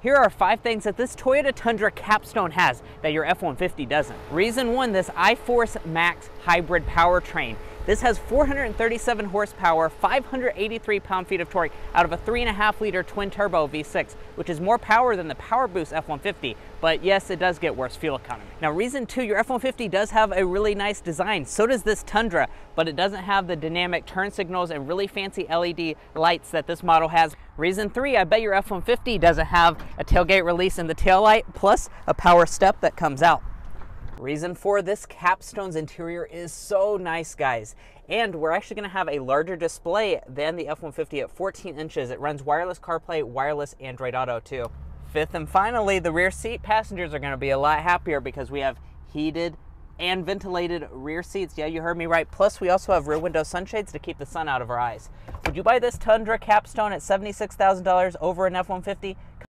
Here are five things that this Toyota Tundra Capstone has that your F-150 doesn't. Reason one, this iForce Max hybrid powertrain. This has 437 horsepower, 583 pound-feet of torque out of a 3.5 liter twin-turbo V6, which is more power than the PowerBoost F-150, but yes, it does get worse fuel economy. Now, reason two, your F-150 does have a really nice design. So does this Tundra, but it doesn't have the dynamic turn signals and really fancy LED lights that this model has. Reason three, I bet your F-150 doesn't have a tailgate release in the taillight, plus a power step that comes out. Reason four this Capstone's interior is so nice, guys. And we're actually gonna have a larger display than the F-150 at 14 inches. It runs wireless CarPlay, wireless Android Auto too. Fifth and finally, the rear seat passengers are gonna be a lot happier because we have heated and ventilated rear seats. Yeah, you heard me right. Plus, we also have rear window sunshades to keep the sun out of our eyes. Would you buy this Tundra Capstone at $76,000 over an F-150?